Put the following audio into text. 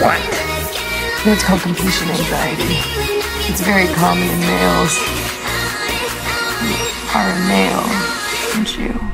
What? That's called completion anxiety. It's very common in males. You are a male, aren't you?